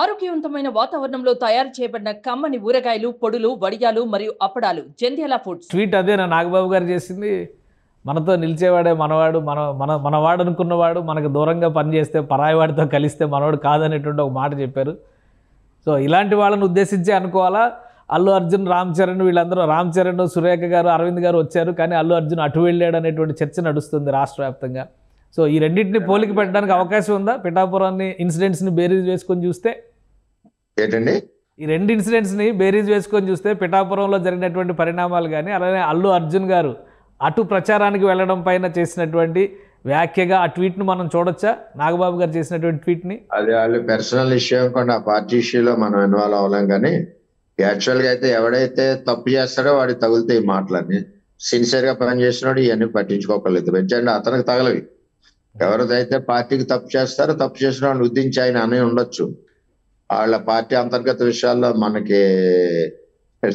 ఆరోగ్యవంతమైన వాతావరణంలో తయారు చేయబడిన కమ్మని ఊరగాయలు పొడులు వడియాలు మరియు అప్పడాలు జంధ్యాల ఫుడ్స్. స్వీట్ అదే నా నాగబాబు గారు చేసింది. మనతో నిలిచేవాడే మనవాడు మన మన మనవాడు అనుకున్నవాడు మనకు దూరంగా పనిచేస్తే పరాయివాడితో కలిస్తే మనవాడు కాదనేటువంటి ఒక మాట చెప్పారు. సో ఇలాంటి వాళ్ళని ఉద్దేశించి అనుకోవాలా? అల్లు అర్జున్ రామ్ చరణ్ వీళ్ళందరూ రామ్ చరణ్ సురేఖ గారు అరవింద్ గారు వచ్చారు. కానీ అల్లు అర్జున్ అటు వెళ్ళాడు అనేటువంటి చర్చ నడుస్తుంది రాష్ట్ర వ్యాప్తంగా. సో ఈ రెండింటిని పోలిక పెట్టడానికి అవకాశం ఉందా? పిఠాపురాన్ని ఇన్సిడెంట్స్ని బేరీజ్ వేసుకొని చూస్తే? ఏంటండి? ఈ రెండు ఇన్సిడెంట్స్ని బేరీజ్ వేసుకొని చూస్తే పిఠాపురంలో జరిగినటువంటి పరిణామాలు కానీ అలానే అల్లు అర్జున్ గారు అటు ప్రచారానికి వెళ్ళడం పైన చేసినటువంటి వ్యాఖ్యగా ఆ ట్వీట్ను మనం చూడొచ్చా? నాగబాబు గారు చేసినటువంటి ట్వీట్ని అది వాళ్ళు పర్సనల్ ఇష్యూ అనుకోండి ఆ పార్టీ ఇష్యూలో మనం ఇన్వాల్వ్ అవ్వలేం కానీ యాక్చువల్గా అయితే ఎవడైతే తప్పు చేస్తాడో వాడికి తగులుతాయి ఈ మాటలన్నీ. సిన్సియర్గా పనిచేసినాడు ఇవన్నీ పట్టించుకోకలేదు ఎందుకంటే అతనికి తగలవి. ఎవరిదైతే పార్టీకి తప్పు చేస్తారో తప్పు చేసిన వాళ్ళు ఉద్దించి ఆయన అని ఉండొచ్చు. వాళ్ళ పార్టీ అంతర్గత విషయాల్లో మనకి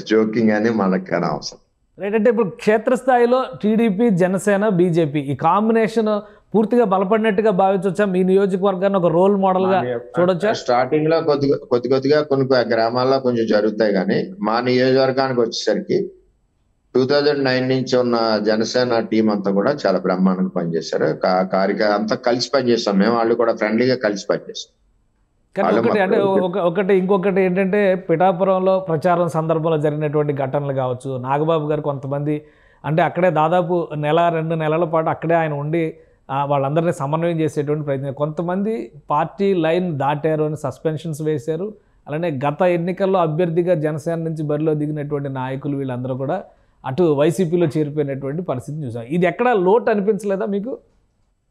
జోకింగ్ అని మనకి అనవసరం. రైట్ అంటే ఇప్పుడు క్షేత్రస్థాయిలో టీడీపీ జనసేన బీజేపీ ఈ కాంబినేషన్ పూర్తిగా బలపడినట్టుగా భావించవచ్చా మీ నియోజకవర్గాన్ని ఒక రోల్ మోడల్గా చూడొచ్చా? స్టార్టింగ్లో కొద్ది కొద్ది కొద్దిగా కొన్ని గ్రామాల్లో కొంచెం జరుగుతాయి కానీ మా నియోజకవర్గానికి వచ్చేసరికి టూ థౌజండ్ నైన్ నుంచి ఉన్న జనసేన టీం అంతా కూడా చాలా బ్రహ్మాండంగా పనిచేశారు. కా- కార్యక అంతా కలిసి పనిచేస్తాం. మేము వాళ్ళు కూడా ఫ్రెండ్లీగా కలిసి పనిచేస్తాం. కానీ ఒకటి అంటే ఒకటి ఇంకొకటి ఏంటంటే పిఠాపురంలో ప్రచారం సందర్భంలో జరిగినటువంటి ఘటనలు కావచ్చు. నాగబాబు గారు కొంతమంది అంటే అక్కడే దాదాపు నెల రెండు నెలల పాటు అక్కడే ఆయన ఉండి వాళ్ళందరినీ సమన్వయం చేసేటువంటి ప్రయత్నం. కొంతమంది పార్టీ లైన్ దాటారు అని సస్పెన్షన్స్ వేశారు. అలానే గత ఎన్నికల్లో అభ్యర్థిగా జనసేన నుంచి బరిలో దిగినటువంటి నాయకులు వీళ్ళందరూ కూడా అటు వైసీపీలో చేరిపోయినటువంటి పరిస్థితిని చూసాం ఇది ఎక్కడ లోటు అనిపించలేదా మీకు?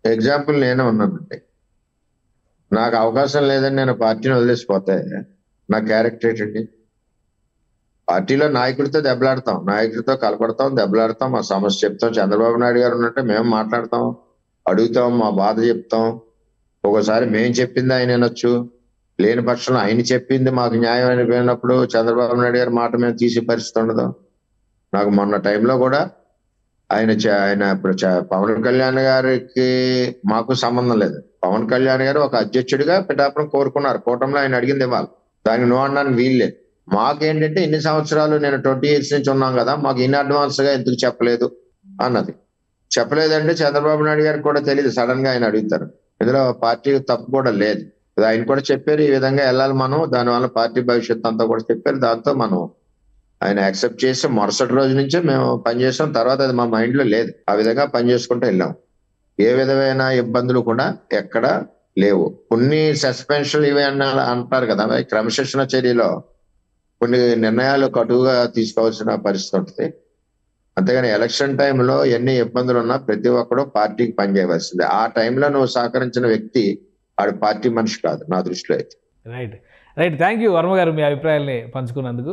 ఎగ్జాంపుల్ నేనే ఉన్నానండి. నాకు అవకాశం లేదని నేను పార్టీని వదిలేసిపోతే నా క్యారెక్టర్ ఏంటండి? పార్టీలో నాయకుడితో దెబ్బలాడతాం నాయకుడితో కలపడతాం దెబ్బలాడతాం మా సమస్య చెప్తాం. చంద్రబాబు నాయుడు గారు ఉన్నట్టే మేము మాట్లాడతాం అడుగుతాం మా బాధ చెప్తాం. ఒకసారి మేము చెప్పింది ఆయన అనొచ్చు లేని పక్షంలో ఆయన చెప్పింది మాకు న్యాయం అనిపోయినప్పుడు చంద్రబాబు నాయుడు గారి మాట మేము తీసే పరిస్థితి ఉండదు. నాకు మొన్న టైంలో కూడా ఆయన ఆయన ఇప్పుడు చ- పవన్ కళ్యాణ్ గారికి మాకు సంబంధం లేదు. పవన్ కళ్యాణ్ గారు ఒక అధ్యక్షుడిగా పిఠాపురం కోరుకున్నారు. కూటమిలో ఆయన అడిగింది ఇవ్వాలి. దానికి నో అన్నాను వీల్లేదు. మాకేంటంటే ఇన్ని సంవత్సరాలు నేను ట్వంటీ ఇయర్స్ నుంచి ఉన్నాం కదా మాకు ఇన్ అడ్వాన్స్గా ఎందుకు చెప్పలేదు? అన్నది. చెప్పలేదంటే చంద్రబాబు నాయుడు గారికి కూడా తెలియదు సడన్గా ఆయన అడుగుతారు. ఇందులో పార్టీ తప్పు కూడా లేదు. ఆయన కూడా చెప్పారు ఈ విధంగా వెళ్ళాలి మనం దానివల్ల పార్టీ భవిష్యత్తు అంతా కూడా చెప్పారు. దాంతో మనం ఆయన యాక్సెప్ట్ చేసి మరుసటి రోజు నుంచే మేము పనిచేసాం తర్వాత అది మా మైండ్లో లేదు. ఆ విధంగా పని చేసుకుంటూ వెళ్ళాం. ఏ విధమైన ఇబ్బందులు కూడా ఎక్కడ లేవు. కొన్ని సస్పెన్షన్ ఇవి అన్న అంటారు కదా క్రమశిక్షణ చర్యలో కొన్ని నిర్ణయాలు కటువుగా తీసుకోవాల్సిన పరిస్థితి ఉంటుంది. అంతేగాని ఎలక్షన్ టైంలో ఎన్ని ఇబ్బందులు ఉన్నా ప్రతి ఒక్కడు పార్టీకి పనిచేయవలసింది ఆ టైంలో నువ్వు సహకరించిన వ్యక్తి ఆడు పార్టీ మనిషి కాదు నా దృష్టిలో అయితే. Right right thank you Varma garu మీ అభిప్రాయాల్ని పంచుకున్నందుకు.